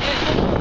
Yeah.